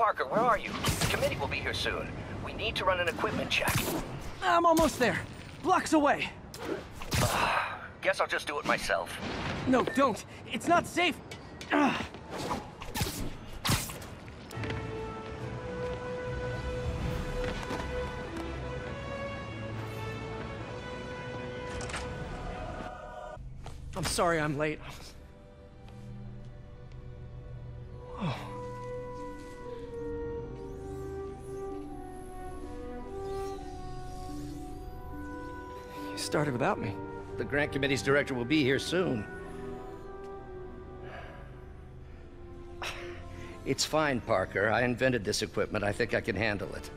Parker, where are you? The committee will be here soon. We need to run an equipment check. I'm almost there. Blocks away. Guess I'll just do it myself. No, don't. It's not safe. Ugh. I'm sorry I'm late. Started without me. The grant committee's director will be here soon. It's fine, Parker. I invented this equipment. I think I can handle it.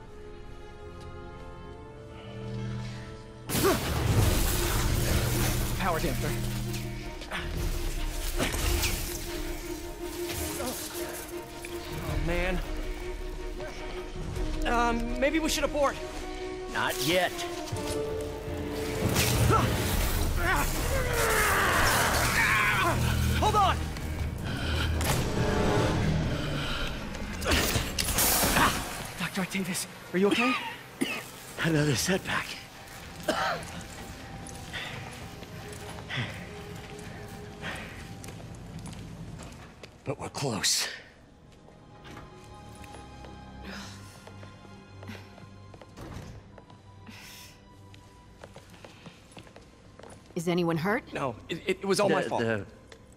Power damper. Oh, man. Um, maybe we should abort. Not yet. Hold on! Dr. Octavius, are you okay? Another setback. But we're close. Is anyone hurt? No, it, it was all the, my fault. The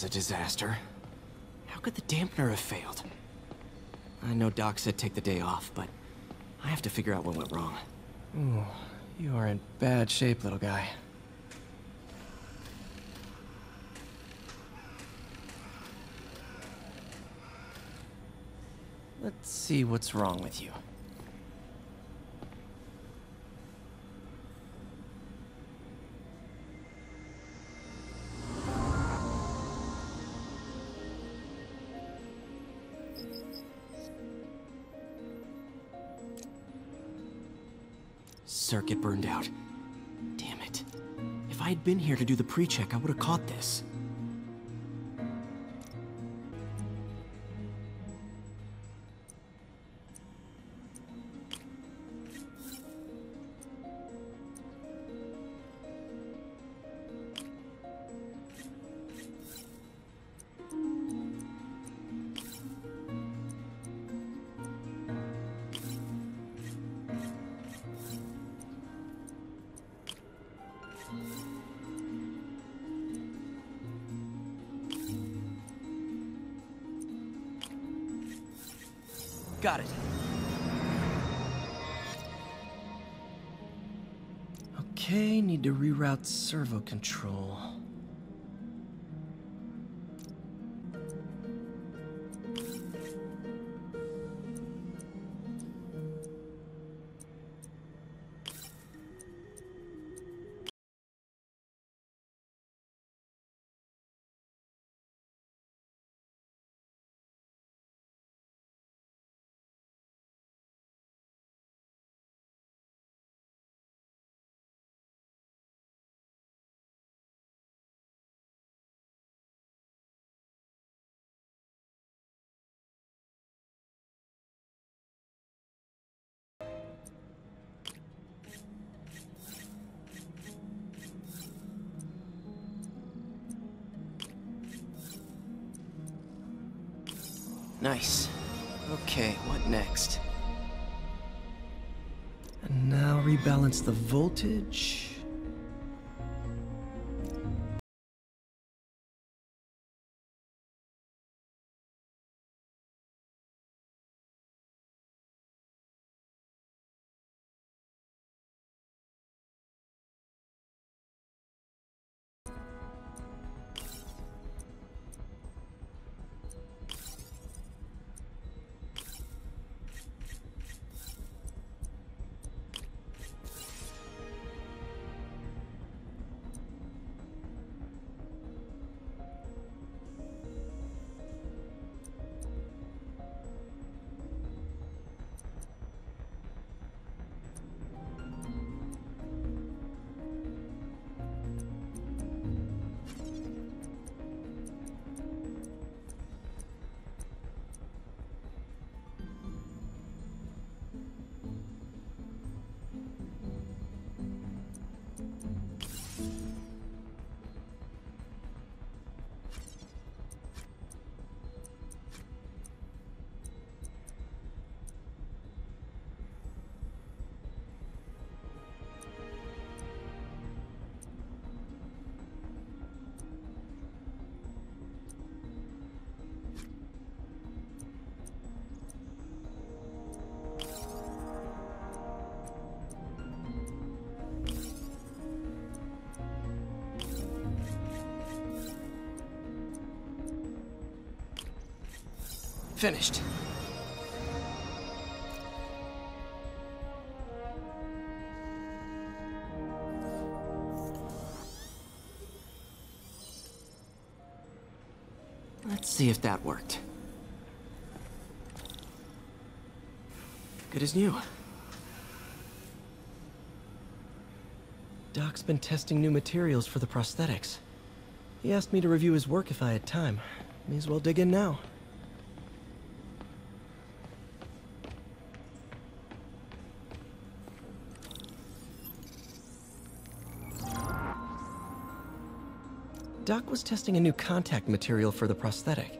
Was a disaster. How could the dampener have failed? I know Doc said take the day off, but I have to figure out what went wrong. Ooh, you are in bad shape, little guy. Let's see what's wrong with you. Circuit burned out. Damn it. If I had been here to do the pre-check, I would have caught this. Got it. Okay, need to reroute servo control. Nice. Okay, what next? And now rebalance the voltage. Finished. Let's see if that worked. Good as new. Doc's been testing new materials for the prosthetics. He asked me to review his work if I had time. May as well dig in now. Doc was testing a new contact material for the prosthetic.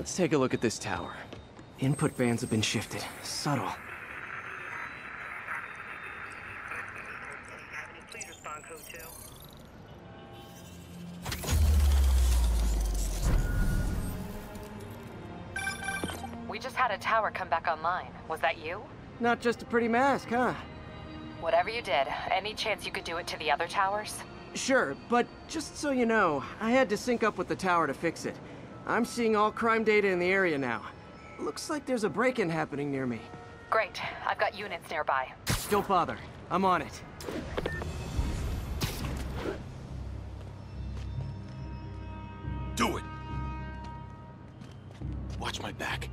Let's take a look at this tower. Input bands have been shifted. Subtle. Please respond code 2. We just had a tower come back online. Was that you? Not just a pretty mask, huh? Whatever you did, any chance you could do it to the other towers? Sure, but just so you know, I had to sync up with the tower to fix it. I'm seeing all crime data in the area now. Looks like there's a break-in happening near me. Great. I've got units nearby. Don't bother. I'm on it. Do it! Watch my back.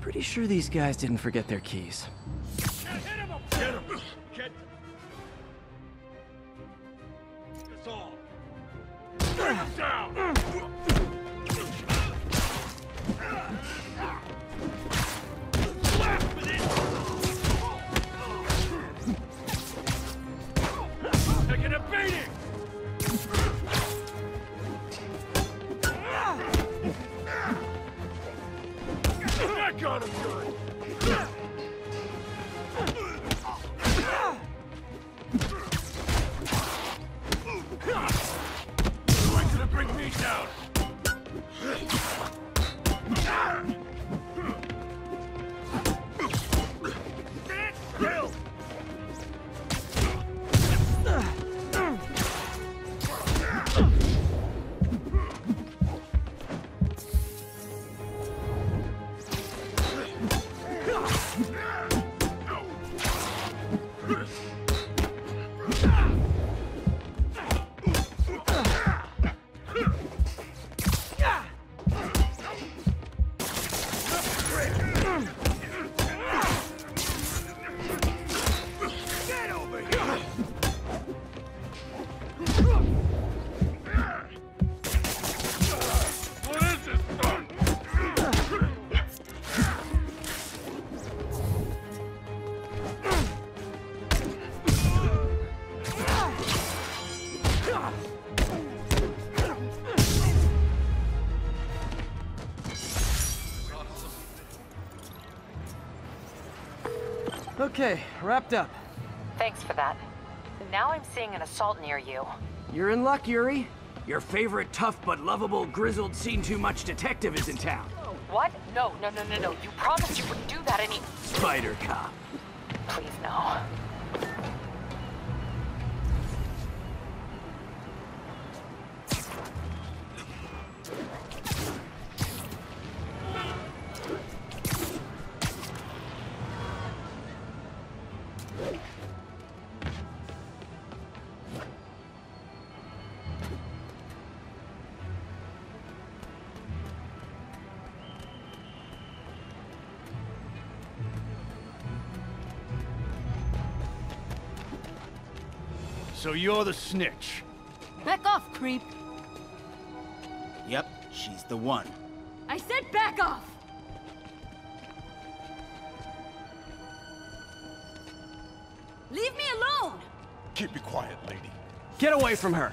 Pretty sure these guys didn't forget their keys. Down! Okay, wrapped up. Thanks for that. Now I'm seeing an assault near you. You're in luck, Yuri. Your favorite tough but lovable, grizzled, seen too much detective is in town. What? No, no, no, no, no. You promised you wouldn't do that any- Spider Cop. Please, no. So you're the snitch. Back off, creep. Yep, she's the one. I said back off! Leave me alone! Keep it quiet, lady. Get away from her!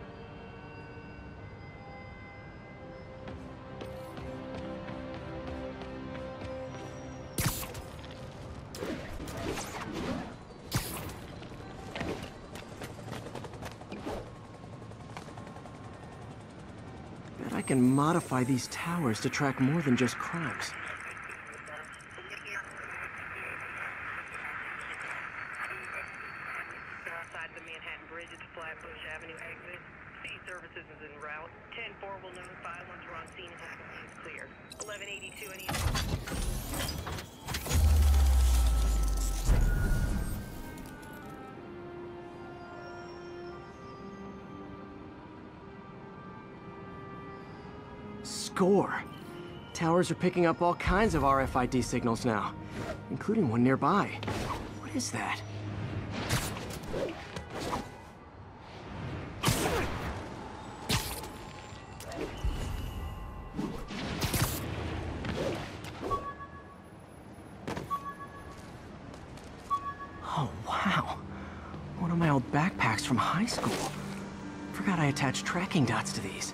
Modify these towers to track more than just crimes. Services is en route. 10-4 will notify once we're on scene and clear. 1182 and Towers are picking up all kinds of RFID signals now, including one nearby. What is that? Oh, wow. One of my old backpacks from high school. Forgot I attached tracking dots to these.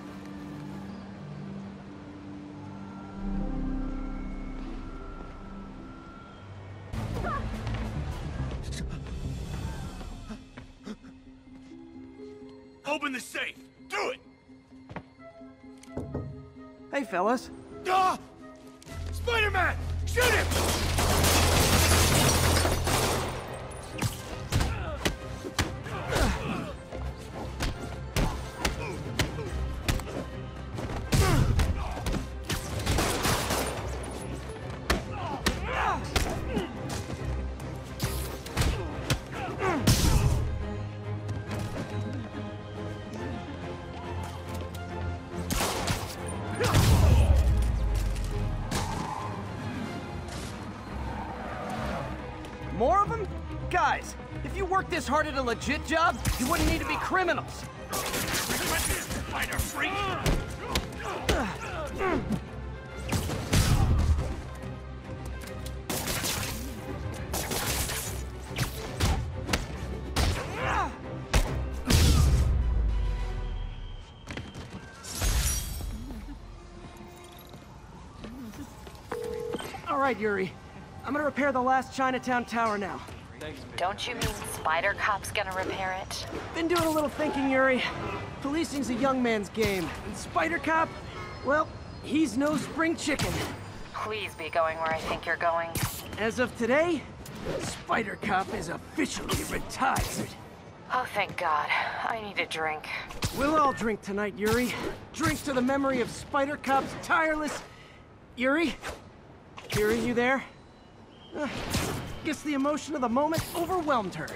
Hey. Ah! Spider-Man! Shoot him! Worked this hard at a legit job, you wouldn't need to be criminals. All right, Yuri. I'm gonna repair the last Chinatown tower now. Don't you mean Spider Cop's gonna repair it? Been doing a little thinking, Yuri. Policing's a young man's game, and Spider Cop, well, he's no spring chicken. Please be going where I think you're going. As of today, Spider Cop is officially retired. Oh, thank God. I need a drink. We'll all drink tonight, Yuri. Drink to the memory of Spider Cop's tireless... Yuri? Yuri, you there? Uh, guess the emotion of the moment overwhelmed her.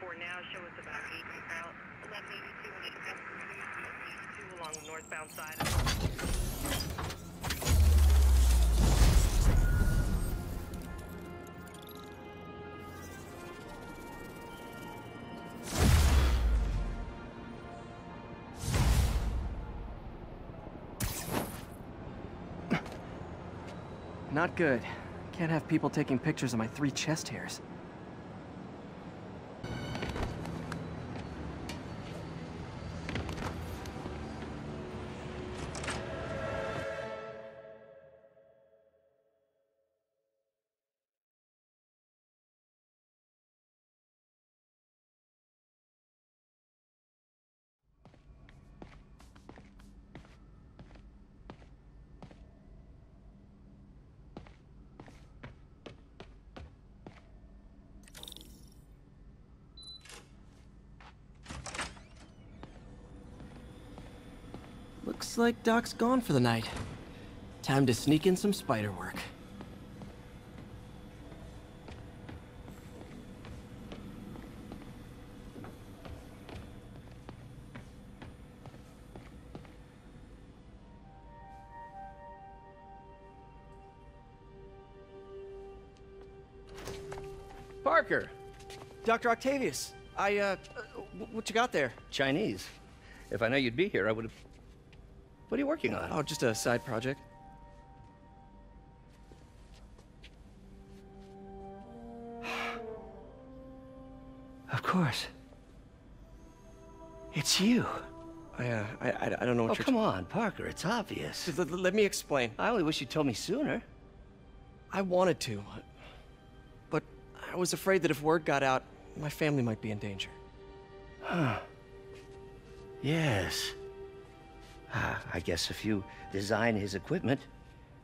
4 now. Show us about 8 out. 1182 and 82 along the northbound side. Not good. Can't have people taking pictures of my three chest hairs. Looks like Doc's gone for the night. Time to sneak in some spider work. Parker! Dr. Octavius, I, uh, uh, what you got there? Chinese. If I know you'd be here, I would have. What are you working on? Oh, just a side project. Of course. It's you. I, uh, I, I, I don't know what Oh, you're... come on, Parker. It's obvious. L- let me explain. I only wish you'd told me sooner. I wanted to, but I was afraid that if word got out, my family might be in danger. Huh. Yes. Ah, I guess if you design his equipment,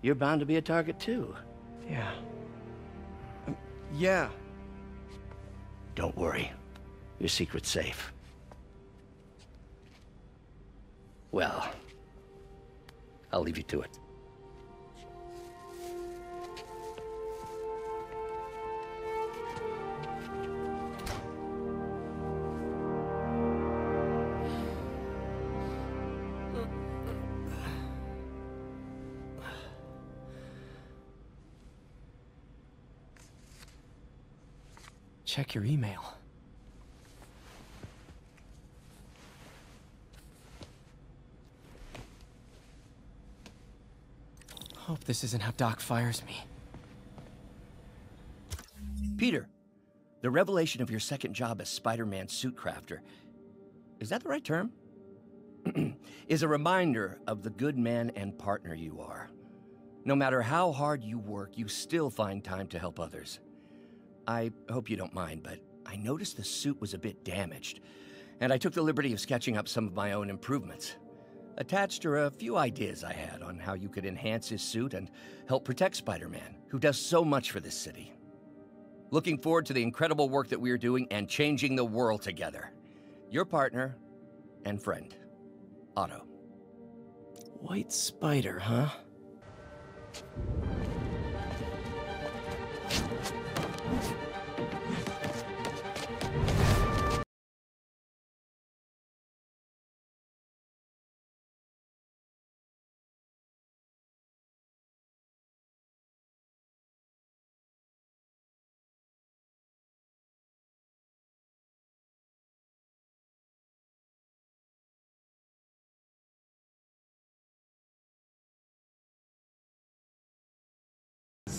you're bound to be a target too. Yeah. Um, yeah. Don't worry. Your secret's safe. Well, I'll leave you to it. Your email. Hope this isn't how Doc fires me. Peter, the revelation of your second job as Spider Man suit crafter is that the right term? is a reminder of the good man and partner you are. No matter how hard you work, you still find time to help others. I hope you don't mind, but I noticed the suit was a bit damaged, and I took the liberty of sketching up some of my own improvements. Attached are a few ideas I had on how you could enhance his suit and help protect Spider Man, who does so much for this city. Looking forward to the incredible work that we are doing and changing the world together. Your partner and friend, Otto. White spider, huh?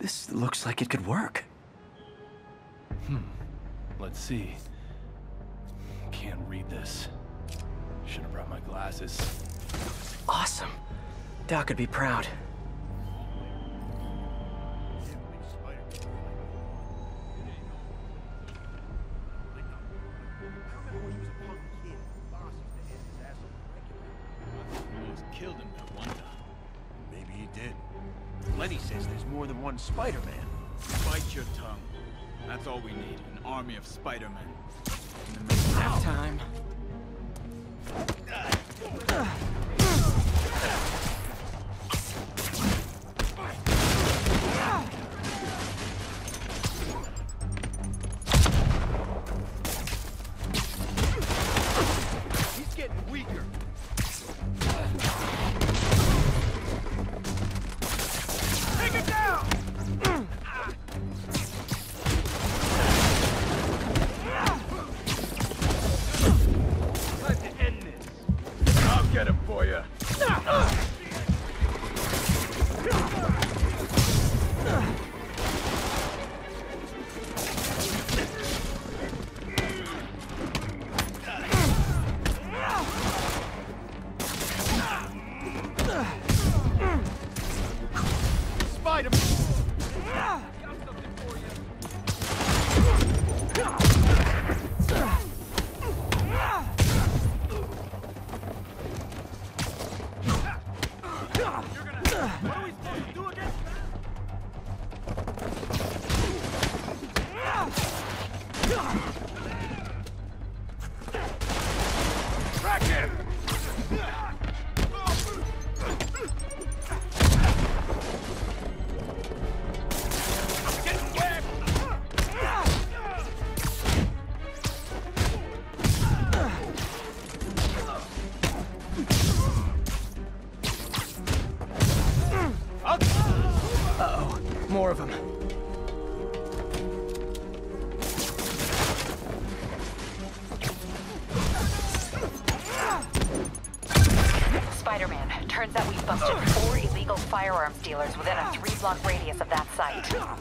This looks like it could work. Hmm. Let's see. Can't read this. Should have brought my glasses. Awesome. Doc would be proud. Spider-Man. Bite your tongue. That's all we need, an army of Spider-Men. Time.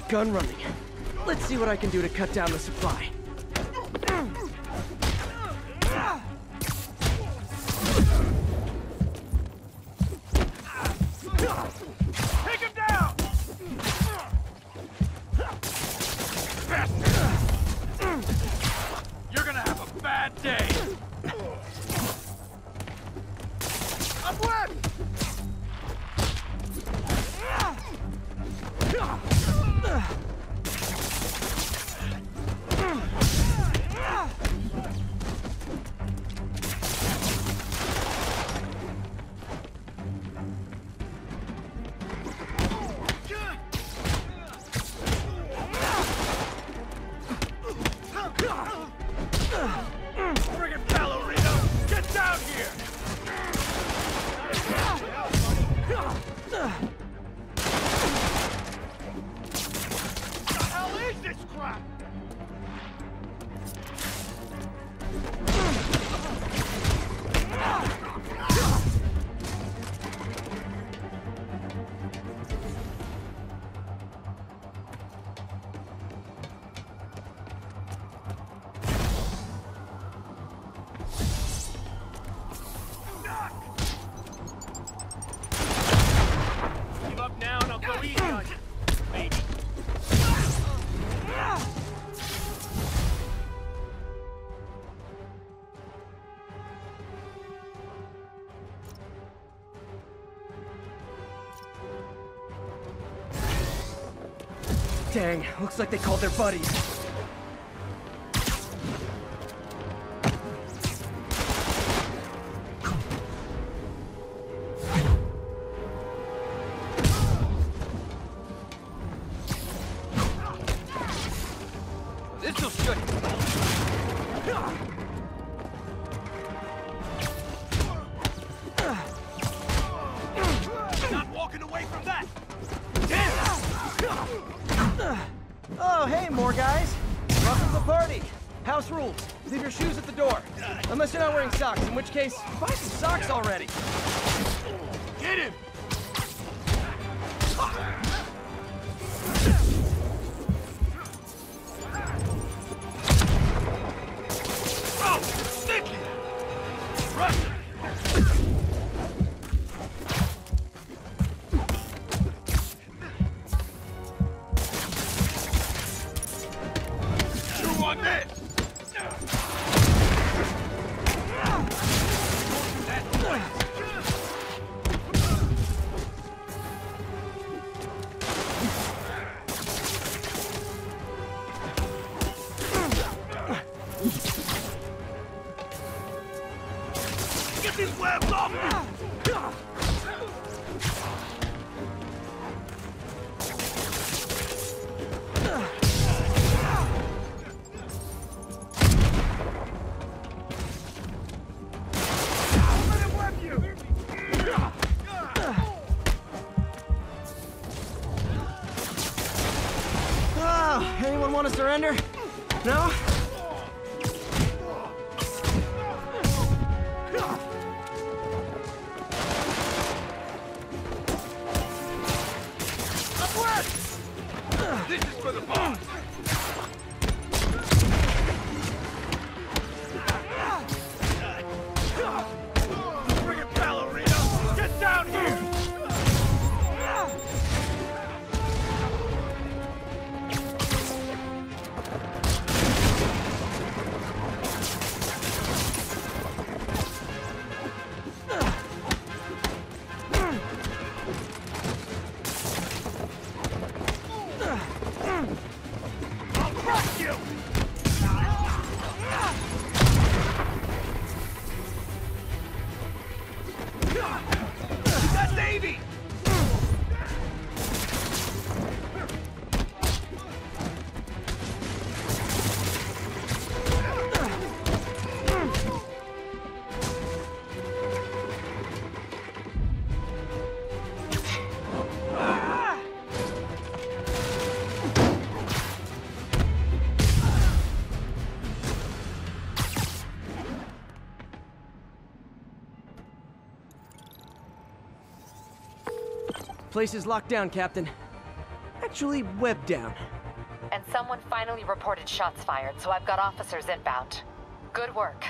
Gun running. Let's see what I can do to cut down the supply. Take him down! You're Dang, looks like they called their buddies. Party. House rules. Leave your shoes at the door. Unless you're not wearing socks, in which case, buy some socks already. Get him! Surrender? No? Place is locked down, Captain. Actually, webbed down. And someone finally reported shots fired, so I've got officers inbound. Good work.